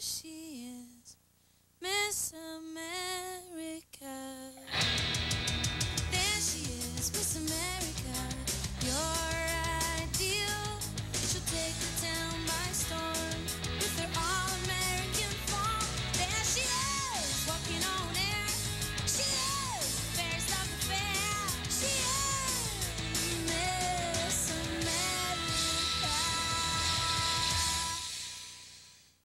she is Miss America. There she is, Miss America, your ideal. She'll take the town.